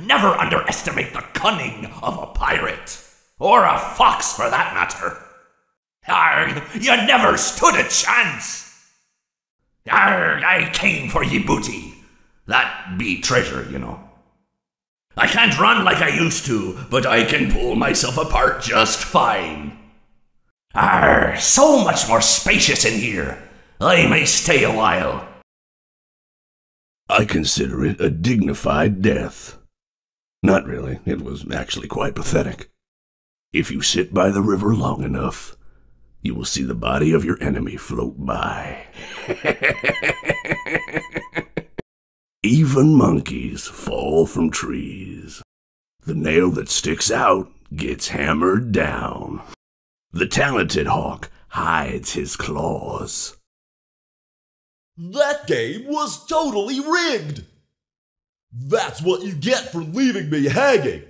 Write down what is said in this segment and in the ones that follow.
Never underestimate the cunning of a pirate. Or a fox, for that matter. Arg, you never stood a chance. Arg, I came for ye booty. That be treasure, you know. I can't run like I used to, but I can pull myself apart just fine. Arr, so much more spacious in here. I may stay a while. I consider it a dignified death. Not really, it was actually quite pathetic. If you sit by the river long enough, you will see the body of your enemy float by. Even monkeys fall from trees. The nail that sticks out gets hammered down. The talented hawk hides his claws. That game was totally rigged! That's what you get for leaving me hanging!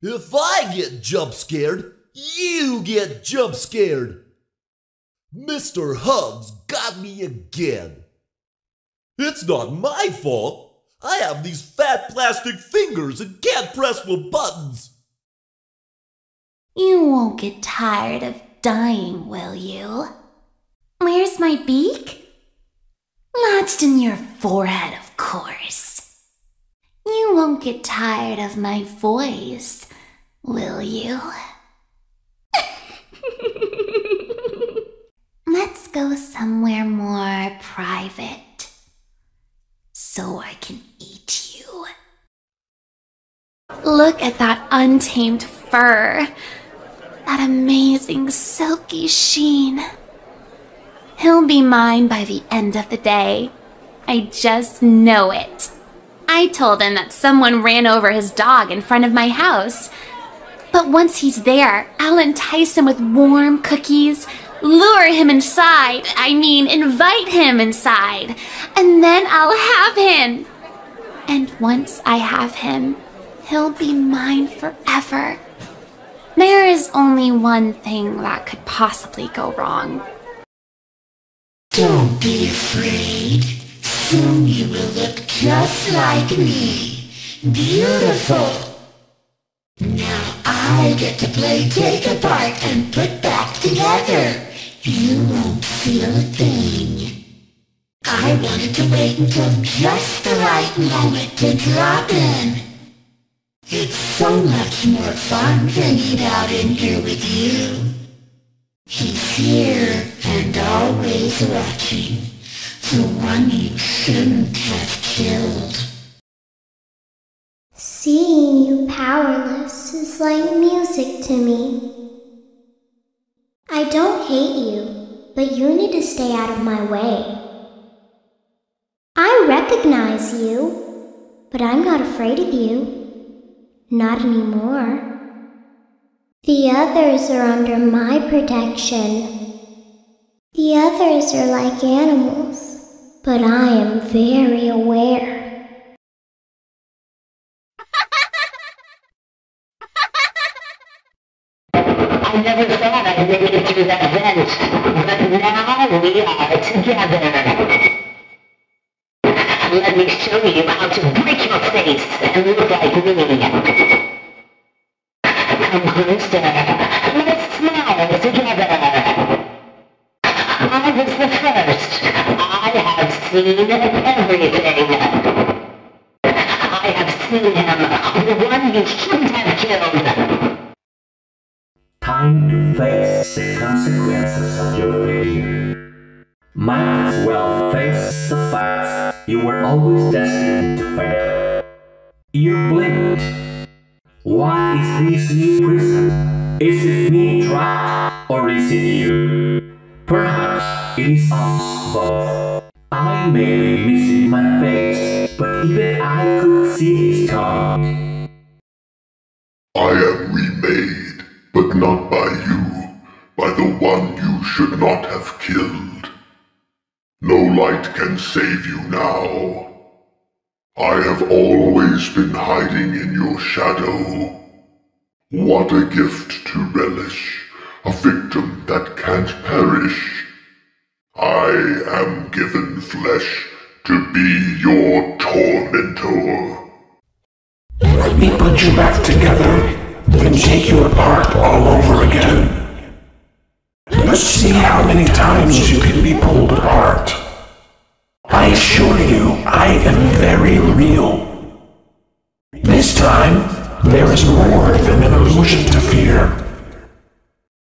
If I get jump scared, you get jump scared! Mr. Hugs got me again! It's not my fault! I have these fat plastic fingers and can't press the buttons! You won't get tired of dying, will you? Where's my beak? Lodged in your forehead, of course. You won't get tired of my voice, will you? Let's go somewhere more private so I can eat you. Look at that untamed fur. That amazing silky sheen. He'll be mine by the end of the day. I just know it. I told him that someone ran over his dog in front of my house. But once he's there, I'll entice him with warm cookies, lure him inside, I mean, invite him inside, and then I'll have him. And once I have him, he'll be mine forever. There is only one thing that could possibly go wrong. Don't be afraid. Soon you will look just like me. Beautiful. Now I get to play take apart and put back together. You won't feel a thing. I wanted to wait until just the right moment to drop in. It's so much more fun hanging out in here with you. He's here always. The one you shouldn't have killed. Seeing you powerless is like music to me. I don't hate you, but you need to stay out of my way. I recognize you, but I'm not afraid of you. Not anymore. The others are under my protection. The others are like animals, but I am very aware. I never thought I'd make it through that vent, but now we are together. Let me show you how to break your face and look like me. Come closer. Everything. I have seen him, the one you shouldn't have killed. Time to face the consequences of your failure. Might as well face the facts you were always destined to fail. You blinked. What is this new prison? Is it me trapped or is it you? Perhaps it is us both. May missing my face, but even I could see his tongue. I am remade, but not by you, by the one you should not have killed. No light can save you now. I have always been hiding in your shadow. What a gift to relish, a victim that can't perish. I am given flesh to be your tormentor. Let me put you back together, then take you apart all over again. Let's see how many times you can be pulled apart. I assure you, I am very real. This time, there is more than an illusion to fear.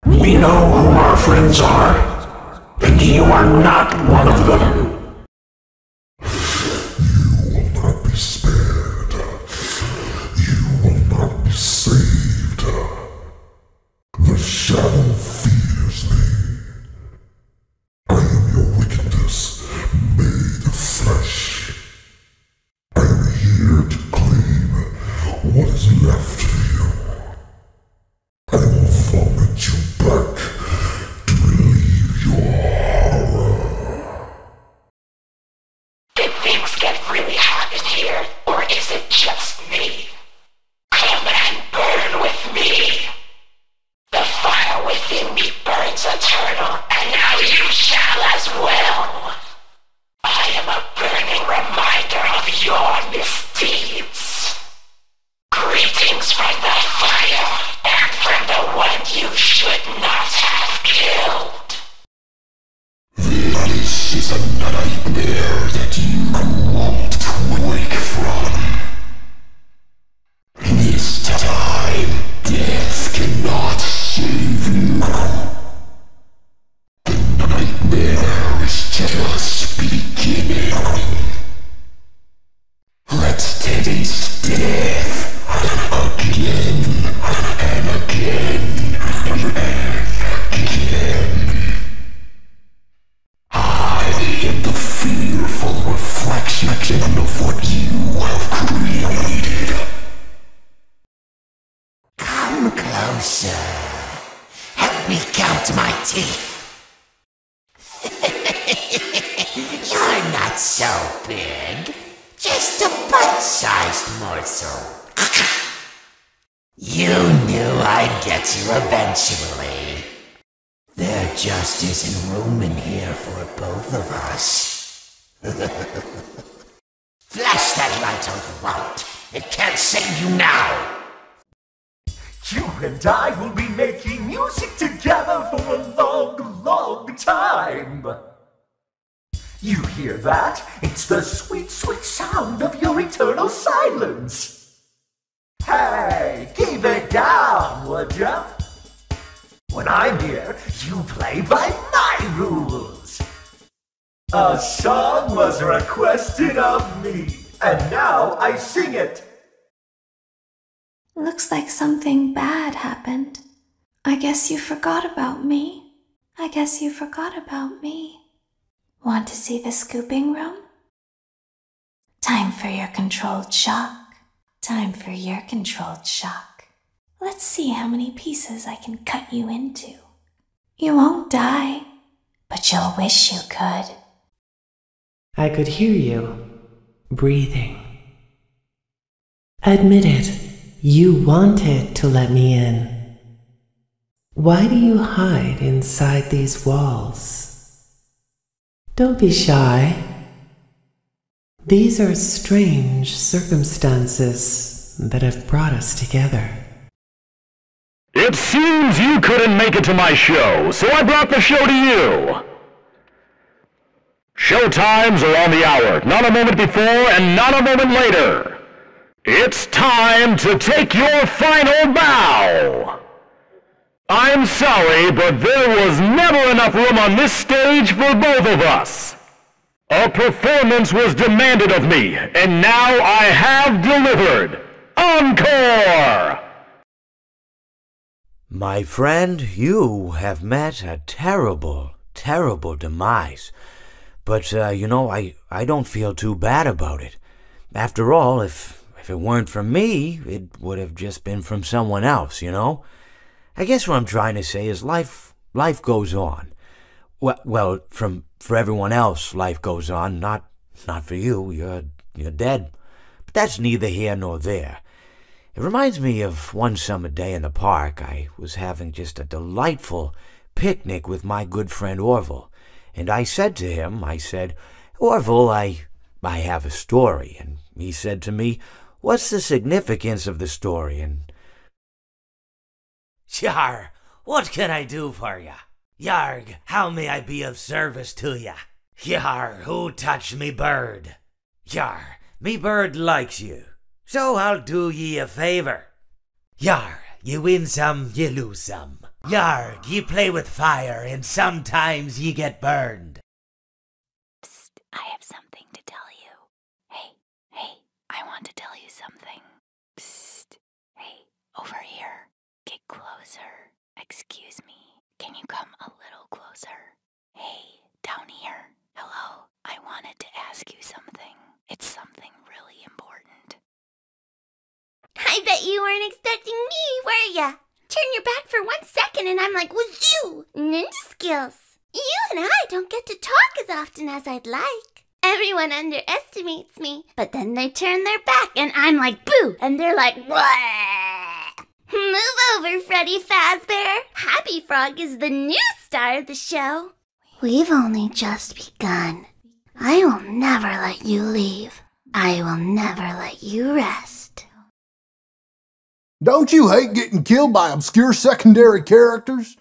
We know who our friends are, and you are not one of them. You will not be spared. You will not be saved. The shadow fears me. I am your wickedness made flesh. I am here to claim what is left of you. I will vomit you back to relieve your horror. Did things get really hot in here, or is it just me? Come and burn with me. The fire within me burns eternal, and now you shall as well. I am a burning reminder of your misdeeds. Greetings from the fire, and from the one you should not have killed. This is closer. Help me count my teeth. You're not so big. Just a bite-sized morsel. you knew I'd get you eventually. There just isn't room in here for both of us. Flash that light all you want. It can't save you now. You and I will be making music together for a long, long time. You hear that? It's the sweet, sweet sound of your eternal silence. Hey, keep it down, would ya? When I'm here, you play by my rules. A song was requested of me, and now I sing it. Looks like something bad happened. I guess you forgot about me. I guess you forgot about me. Want to see the scooping room? Time for your controlled shock. Time for your controlled shock. Let's see how many pieces I can cut you into. You won't die, but you'll wish you could. I could hear you breathing. Admit it, you wanted to let me in. Why do you hide inside these walls? Don't be shy. These are strange circumstances that have brought us together. It seems you couldn't make it to my show, so I brought the show to you. Show times are on the hour, not a moment before and not a moment later. It's time to take your final bow. I'm sorry, but there was never enough room on this stage for both of us. A performance was demanded of me, and now I have delivered. Encore! My friend, you have met a terrible, terrible demise. But, uh, you know, I, I don't feel too bad about it. After all, if, if it weren't from me, it would have just been from someone else, you know? I guess what I'm trying to say is life, life goes on. Well, well, from, for everyone else, life goes on, not, not for you, you're, you're dead. But that's neither here nor there. It reminds me of one summer day in the park. I was having just a delightful picnic with my good friend Orville. And I said to him, I said, Orville, I, I have a story. And he said to me, What's the significance of the story and Yar, what can I do for ya? Yarg, how may I be of service to ya? Yar, who touched me bird? Yar, me bird likes you, so I'll do ye a favor. Yar, ye win some, ye lose some. Yarg, ye play with fire, and sometimes ye get burned. Psst, I have something to tell you. Hey, hey, I want to tell you something. Psst, hey, over here. Get closer. Excuse me. Can you come a little closer? Hey, down here. Hello, I wanted to ask you something. It's something really important. I bet you weren't expecting me, were ya? Turn your back for one second and I'm like, wazoo! Ninja skills. You and I don't get to talk as often as I'd like. Everyone underestimates me, but then they turn their back and I'm like, boo! And they're like, what? Move over, Freddy Fazbear. Happy Frog is the new star of the show. We've only just begun. I will never let you leave. I will never let you rest. Don't you hate getting killed by obscure secondary characters?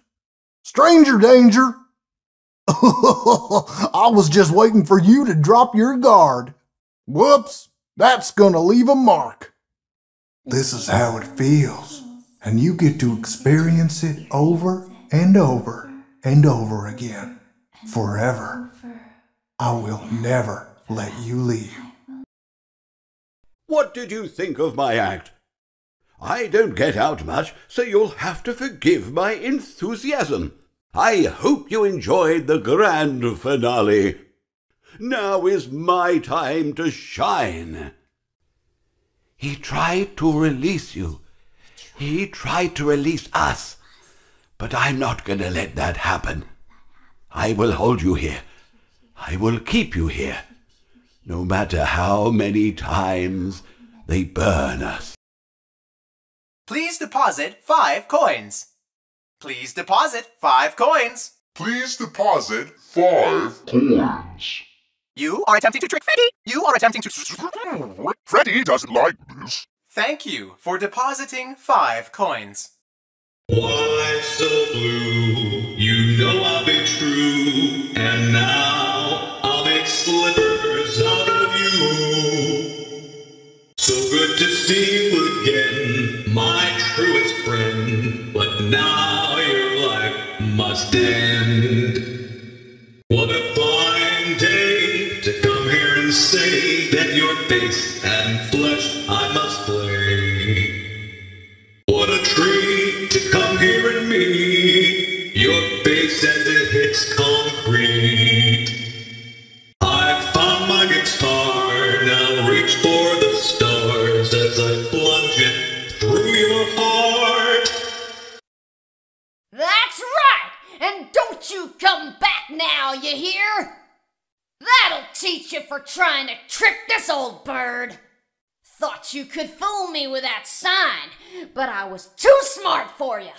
Stranger danger! I was just waiting for you to drop your guard. Whoops, that's gonna leave a mark. This is how it feels, and you get to experience it over and over and over again, forever. I will never let you leave. What did you think of my act? I don't get out much, so you'll have to forgive my enthusiasm. I hope you enjoyed the grand finale. Now is my time to shine. He tried to release you. He tried to release us. But I'm not going to let that happen. I will hold you here. I will keep you here. No matter how many times they burn us. Please deposit five coins. Please deposit five coins. Please deposit five coins. You are attempting to trick Freddy. You are attempting to. Freddy doesn't like this. Thank you for depositing five coins. Why so blue? You know I've been true, and now I'll make slippers out of you. So good to see you again, my truest friend. But now your life must end. What a fine day to come here and say that your face but I was too smart for you.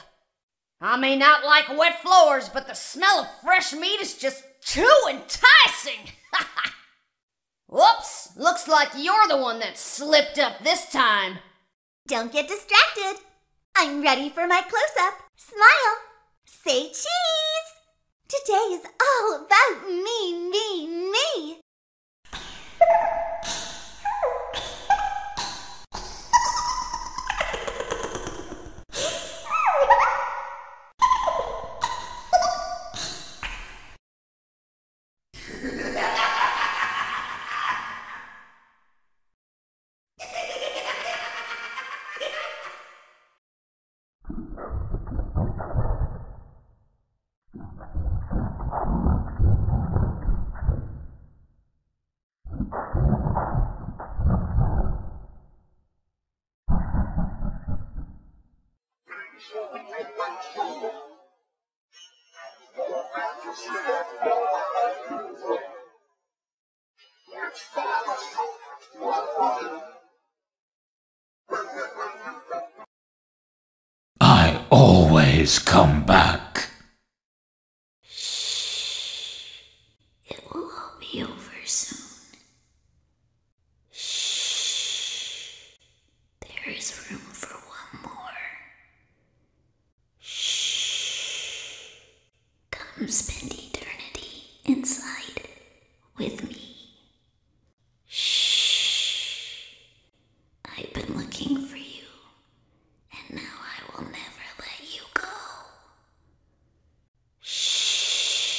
I may not like wet floors, but the smell of fresh meat is just too enticing. Whoops, looks like you're the one that slipped up this time. Don't get distracted. I'm ready for my close up. Smile. Say cheese. Today is all about me, me, me. Always come back. It will all be over soon. Shh. with me. Shh. I've been looking for you, and now I will never let you go. Shh.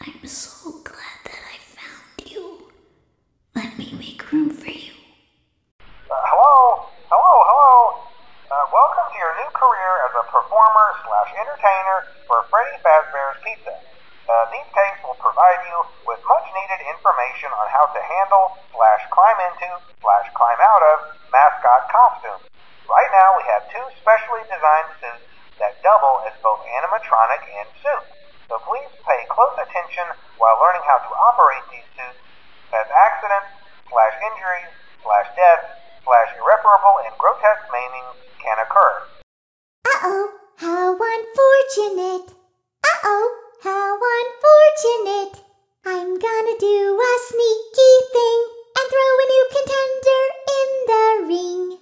I'm so glad that I found you. Let me make room for you. Uh, hello? Hello, hello? Uh, welcome to your new career as a entertainer for Freddy Fazbear's Pizza. Uh, these tapes will provide you with much needed information on how to handle slash climb into slash climb out of mascot costumes. Right now we have two specially designed suits that double as both animatronic and suit. So please pay close attention while learning how to operate these suits as accidents slash injuries slash deaths slash irreparable and grotesque maimings can occur. Uh-oh, how unfortunate. Uh-oh, how unfortunate. I'm gonna do a sneaky thing and throw a new contender in the ring.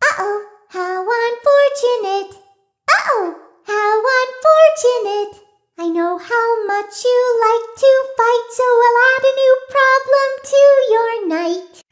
Uh-oh, how unfortunate. Uh-oh, how unfortunate. I know how much you like to fight, so I'll add a new problem to your night.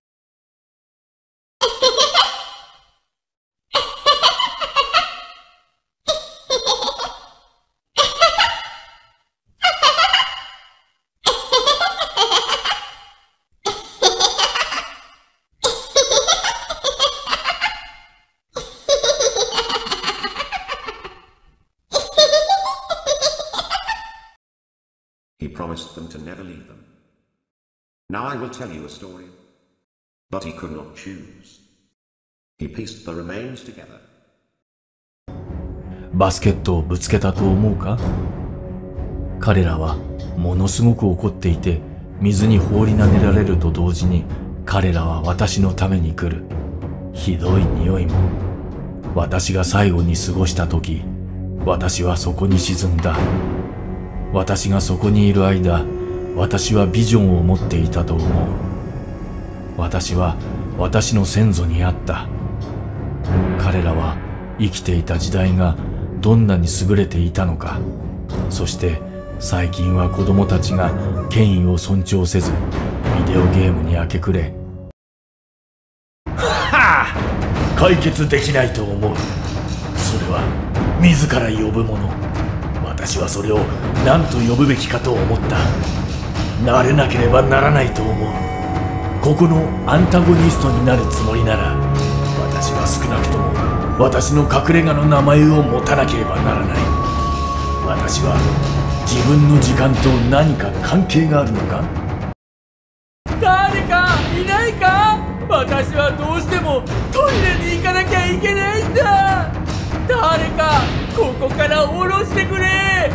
Tell you a story. But he could not choose. He pieced the remains together. バスケットをぶつけたと思うか彼らはものすごく怒っていて水に放り投げられると同時に彼らは私のために来るひどい匂いも私が最後に過ごした時私はそこに沈んだ私がそこにいる間私はビジョンを持っていたと思う。私は私の先祖にあった。彼らは生きていた時代がどんなに優れていたのか。そして最近は子供たちが権威を尊重せずビデオゲームに明け暮れ。はあ解決できないと思う。それは自ら呼ぶもの。私はそれを何と呼ぶべきかと思った。なれなければならないと思う。ここのアンタゴニストになるつもりなら私は少なくとも私の隠れ家の名前を持たなければならない。私は自分の時間と何か関係があるのか？誰かいないか？私はどうしてもトイレに行かなきゃいけないんだ。誰かここから降ろしてくれ。